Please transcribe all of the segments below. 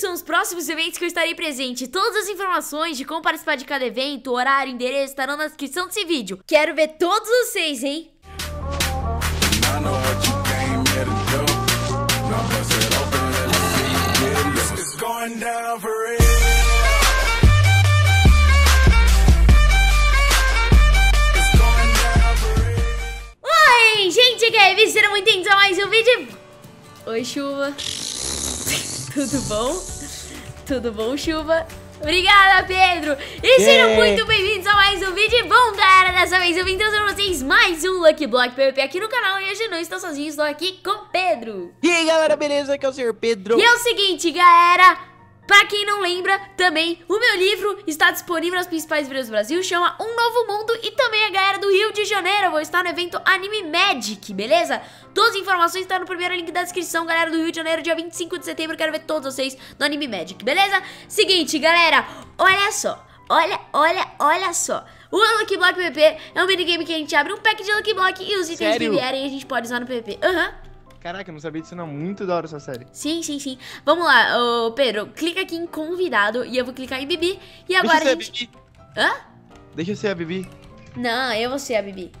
são os próximos eventos que eu estarei presente. Todas as informações de como participar de cada evento, horário, endereço, estarão na descrição desse vídeo. Quero ver todos vocês, hein? Oi, gente, que é a mais um vídeo. Oi, chuva. Tudo bom? Tudo bom, chuva? Obrigada, Pedro! E sejam muito bem-vindos a mais um vídeo. Bom, galera, dessa vez eu vim trazer pra vocês mais um Lucky Block PVP aqui no canal. E hoje não estou sozinho, estou aqui com o Pedro. E aí galera, beleza? Aqui é o Sr. Pedro. E é o seguinte, galera. Pra quem não lembra, também o meu livro está disponível nas principais livros do Brasil, chama Um Novo Mundo e também a galera do Rio de Janeiro. Eu vou estar no evento Anime Magic, beleza? Todas as informações estão no primeiro link da descrição, galera do Rio de Janeiro, dia 25 de setembro. Quero ver todos vocês no Anime Magic, beleza? Seguinte, galera, olha só. Olha, olha, olha só. O Lucky Block PVP é um minigame que a gente abre um pack de Lucky Block e os itens que Sério? vierem a gente pode usar no PVP. Aham. Caraca, eu não sabia disso não. Muito da hora essa série. Sim, sim, sim. Vamos lá, ô Pedro, clica aqui em convidado e eu vou clicar em Bibi. E agora Deixa a eu ser gente. a Bibi. Hã? Deixa eu ser a Bibi. Não, eu vou ser a Bibi.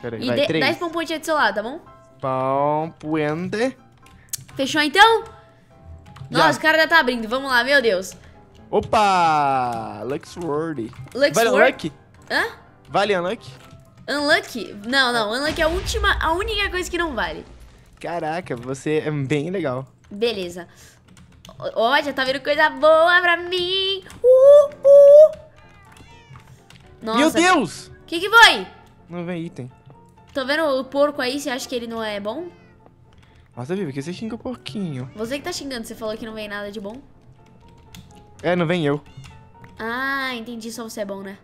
Pera aí, E vai. de- dá Três. esse pomponte do seu lado, tá bom? Pão, puente. Fechou então? Já. Nossa, o cara já tá abrindo. Vamos lá, meu Deus. Opa! Luxword. Lux Vale Unlucky? Hã? Vale Unlucky? Unlucky? Não, não. Unlucky é a última, a única coisa que não vale. Caraca, você é bem legal. Beleza. Ó, já tá vindo coisa boa pra mim. Uh, uh. Nossa. Meu Deus! O que que foi? Não vem item. Tô vendo o porco aí, você acha que ele não é bom? Nossa, Bibi, que você xinga um pouquinho. Você que tá xingando, você falou que não vem nada de bom. É, não vem eu. Ah, entendi, só você é bom, né?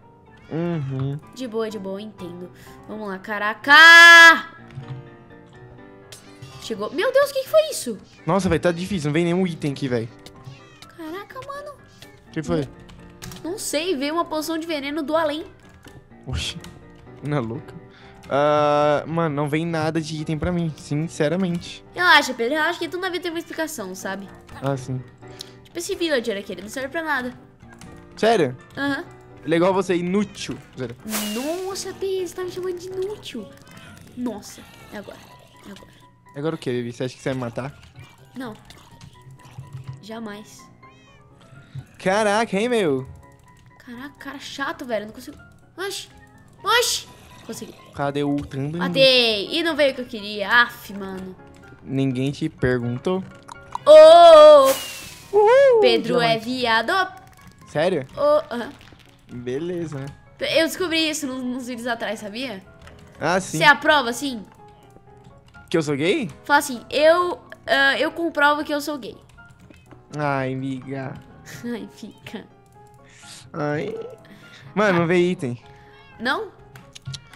Uhum. De boa, de boa, entendo. Vamos lá, caraca! Chegou. Meu Deus, o que, que foi isso? Nossa, vai tá difícil. Não vem nenhum item aqui, velho. Caraca, mano. O que foi? Não sei, veio uma poção de veneno do além. Oxi. Não é louca. Ah, mano, não vem nada de item pra mim, sinceramente. Relaxa, Pedro, relaxa que tudo na vida tem uma explicação, sabe? Ah, sim. Tipo esse villager aqui, ele não serve pra nada. Sério? Aham. Ele é igual você, inútil. Nossa, Pedro, você tá me chamando de inútil. Nossa, é agora. É agora. Agora o que, Vivi? Você acha que você vai me matar? Não. Jamais. Caraca, hein, meu? Caraca, cara chato, velho. eu Não consigo. Oxi. Oxi. Consegui. Cadê o Tandem? Matei. E não veio o que eu queria. Aff, mano. Ninguém te perguntou. Ô, ô. Uhul! Pedro é viado. Sério? Ô, aham. Beleza, né? Eu descobri isso nos, nos vídeos atrás, sabia? Ah, sim. Você aprova, assim? Que eu sou gay? Fala assim, eu, ah, eu comprovo que eu sou gay. Ai, amiga. Ai, fica. Ai. Mano, não veio item. Não?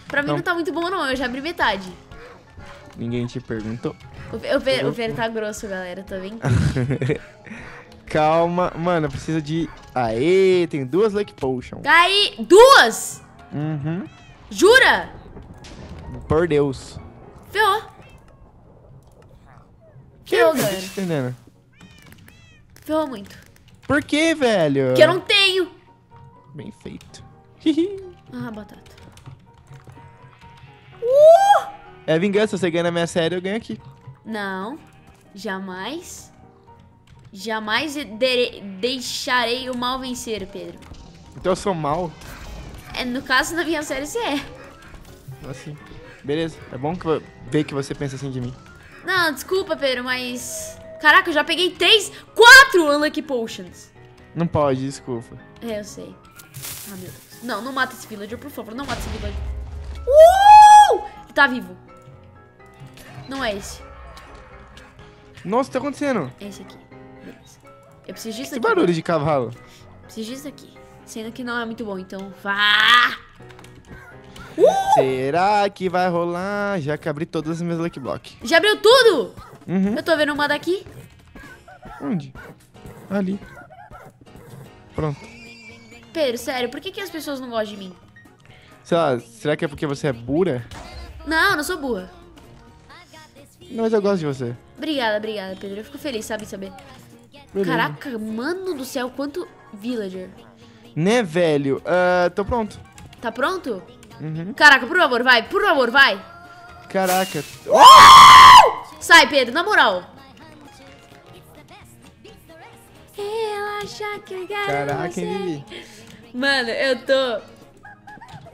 Pra mim Não. não tá muito bom, não. Eu já abri metade. Ninguém te perguntou. O, o, Pedro, o Pedro tá grosso, galera. Tá vendo? Calma. Mano, eu preciso de... Aê, tem duas Lucky Potion. Aí, duas! Uhum. Jura? Por Deus. Ferrou. Que? Ferrou, Não tô entendendo. Ferrou muito. Por que, velho? Porque eu não tenho. Bem feito. Ah, batata. é vingança, você ganha na minha série, eu ganho aqui. Não. Jamais. Jamais dere- deixarei o mal vencer, Pedro. Então eu sou mal. É, no caso, na minha série, você é. Assim. Beleza. É bom que eu- ver que você pensa assim de mim. Não, desculpa, Pedro, mas... Caraca, eu já peguei três, quatro Unlucky Potions. Não pode, desculpa. É, eu sei. Ah, meu Deus. Não, não mata esse villager, por favor. Não mata esse villager. Uh! Ele tá vivo. Não é esse. Nossa, o que tá acontecendo? É esse aqui. Beleza. Eu preciso disso Que aqui. barulho de cavalo. Preciso disso aqui. Sendo que não é muito bom, então vá! Será que vai rolar? Já que abri todas as minhas Lucky Block. Já abriu tudo? Uhum. Eu tô vendo uma daqui. Onde? Ali. Pronto. Pedro, sério, por que, que as pessoas não gostam de mim? Sei lá, será que é porque você é burra? Não, eu não sou burra. Não, mas eu gosto de você. Obrigada, obrigada, Pedro. Eu fico feliz, sabe, saber. Beleza. Caraca, mano do céu, quanto villager. Né, velho? Ah, tô pronto. Tá pronto? Uhum. Caraca, por favor, vai, por favor, vai. Caraca. Sai, Pedro, na moral. Relaxa que Caraca, você. hein, Vivi? Mano, eu tô...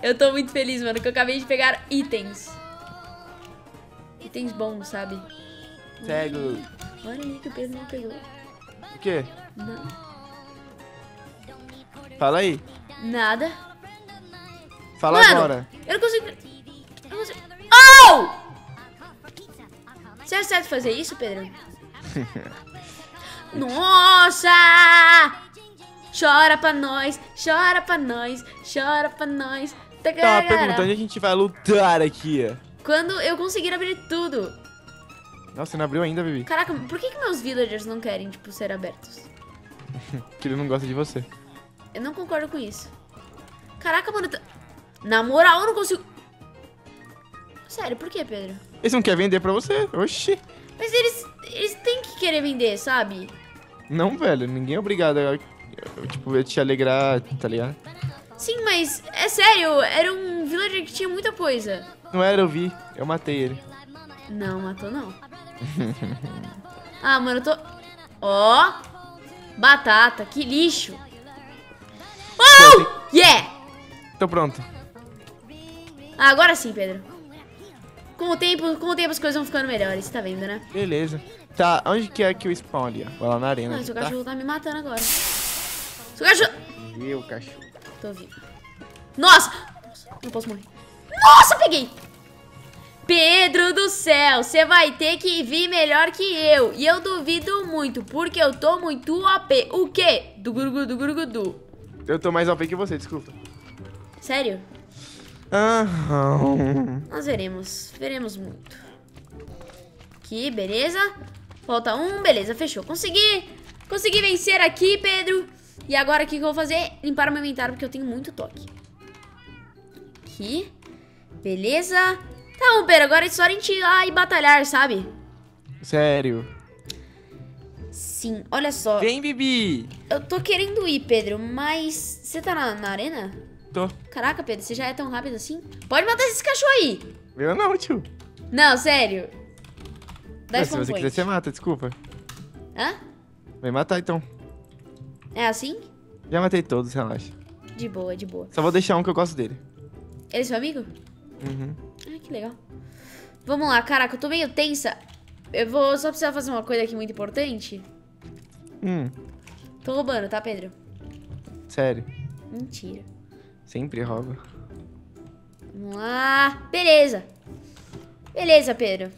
Eu tô muito feliz, mano, que eu acabei de pegar itens. Itens bons, sabe? Cego. Olha ali que o Pedro não pegou. O quê? Não. Fala aí. Nada. Fala Mano, agora. eu não consigo... Eu não consigo... Oh! Você é certo fazer isso, Pedro? Nossa! Chora pra nós, chora pra nós, chora pra nós. Tá perguntando onde a gente vai lutar aqui. Quando eu conseguir abrir tudo. Nossa, não abriu ainda, Vivi. Caraca, por que, que meus villagers não querem, tipo, ser abertos? Que ele não gosta de você. Eu não concordo com isso. Caraca, mano. Na moral, eu não consigo. Sério, por que, Pedro? Eles não querem vender pra você. Oxi. Mas eles, eles têm que querer vender, sabe? Não, velho. Ninguém é obrigado a, tipo, a te alegrar, tá ligado? Sim, mas é sério, era um villager que tinha muita coisa. Não era, eu vi. Eu matei ele. Não, matou não. ah, mano, eu tô. Ó! Batata, que lixo! Oh! Yeah! Tô pronto. Ah, agora sim, Pedro. Com o tempo, com o tempo as coisas vão ficando melhores, tá vendo, né? Beleza. Tá, onde que é que o spawn ali, ó? Vai lá na arena. Ah, seu tá? cachorro tá me matando agora. Seu cachorro. Meu cachorro. Tô vivo. Nossa! Não posso morrer. Nossa, peguei! Pedro do céu, você vai ter que vir melhor que eu. E eu duvido muito, porque eu tô muito AP. O quê? Do gurugu, do gurugudu. Eu tô mais OP que você, desculpa. Sério? Aham. Nós veremos. Veremos muito. Aqui, beleza. Falta um, beleza, fechou. Consegui! Consegui vencer aqui, Pedro. E agora o que que eu vou fazer? Limpar o meu inventário, porque eu tenho muito toque. Aqui. Beleza. Tá bom, Pedro, agora é só a gente ir lá e batalhar, sabe? Sério. Sim, olha só. Vem, Bibi. Eu tô querendo ir, Pedro, mas... Você tá na, na arena? Tô. Caraca, Pedro, você já é tão rápido assim? Pode matar esses cachorros aí. Eu não, tio. Não, sério. Dá Não, se você quiser, você mata, desculpa. Hã? Vai matar então. É assim? Já matei todos, relaxa. De boa, de boa. Só vou deixar um que eu gosto dele. Ele é seu amigo? Uhum. Ah, que legal. Vamos lá, caraca, eu tô meio tensa. Eu vou só precisar fazer uma coisa aqui muito importante. Hum, Tô roubando, tá, Pedro? sério. Mentira. Sempre rouba. Vamos lá. Beleza. Beleza, Pedro.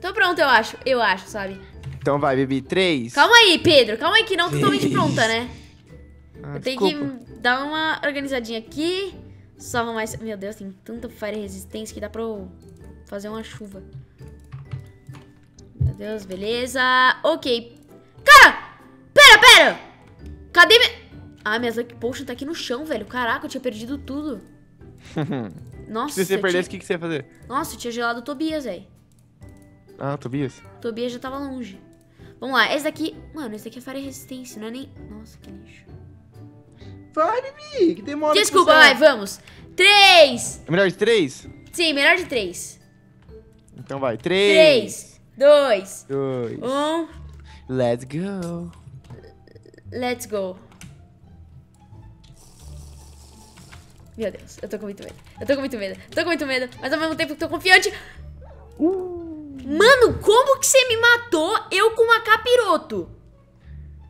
Tô pronto, eu acho. Eu acho, sabe? Então vai, Bibi. Três. Calma aí, Pedro. Calma aí que não totalmente Três. pronta, né? Ah, eu tenho desculpa. que dar uma organizadinha aqui. Salva mais... Meu Deus, tem tanta fire resistência que dá pra eu fazer uma chuva. Meu Deus, beleza. Ok. Cara! Pera, pera! Cadê minha... Ah, minhas Lucky Potion tá aqui no chão, velho. Caraca, eu tinha perdido tudo. Nossa, Se você perdesse, o tinha... que, que você ia fazer? Nossa, eu tinha gelado o Tobias, velho. Ah, Tobias. Tobias já tava longe. Vamos lá, esse daqui... Mano, esse daqui é fire resistência, não é nem... Nossa, que lixo. Vai, Bibi, que demora. Desculpa, vai, vamos. Três. É melhor de três? Sim, melhor de três. Então vai. Três. Três, dois, Dois. um. Let's go. Let's go. Meu Deus, eu tô com muito medo. Eu tô com muito medo. Tô com muito medo, mas ao mesmo tempo eu tô confiante. Mano, como que você me matou eu com uma capiroto?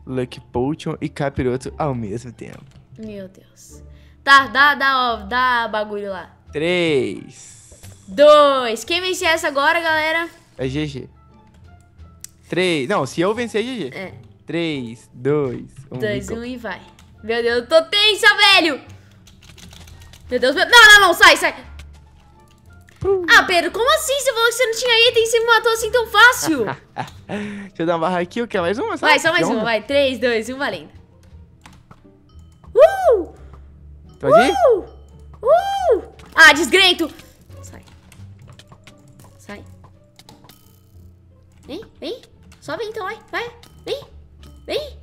Lucky Potion e Capiroto ao mesmo tempo. Meu Deus. Tá, dá, dá, ó, dá bagulho lá. Três. Dois. Quem vencer essa agora, galera? É GG. Três. Não, se eu vencer, é GG. É. Três, dois, um. Dois, um e vai. Meu Deus, eu tô tensa, velho! Meu Deus, meu... Não, não, não, sai, sai! Ah, Pedro, como assim? Você falou que você não tinha item e você me matou assim tão fácil? Deixa eu dar uma barra aqui, o que? Mais uma? Vai, só mais uma, vai. Três, dois, um, valendo. Uh! Pode ir? Uh! Uh! Ah, desgrento! Sai. Sai. Vem, vem. Só vem então, vai. Vai, vem.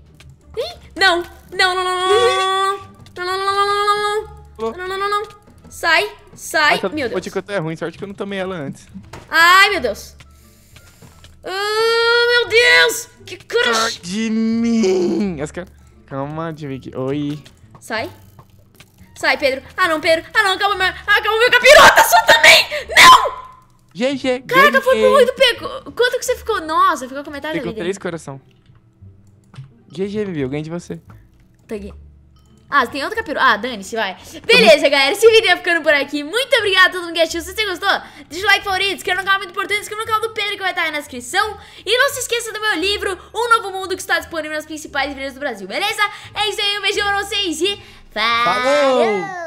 Não, não, não, não, não, não, não, não, não, não, não, não, não, não, não, não, não, sai, sai, Essa meu Deus. Boticoto é ruim, sorte que eu não tomei ela antes. Ai, meu Deus. Ah, meu Deus, que crush. de mim! Oscar, calma, aqui. Oi. Sai, sai, Pedro. Ah, não, Pedro. Ah, não, acabou meu, acabou meu capiroto, sua também. Não! GG, Caraca, foi ganhei. muito pego. Quanto que você ficou? Nossa, ficou com metade Ficou três coração. GG, Vivi, eu ganhei de você. Tá aqui. Ah, tem outro capiroto. Ah, dane-se, vai. Beleza, galera. Esse vídeo ia ficando por aqui. Muito obrigado a todo mundo que assistiu. Se você gostou, deixa o like favorito, se inscreva no canal muito importante, se inscreva no canal do Pedro que vai estar aí na descrição. E não se esqueça do meu livro, Um Novo Mundo, que está disponível nas principais livrarias do Brasil, beleza? É isso aí, um beijão pra vocês e... Falou!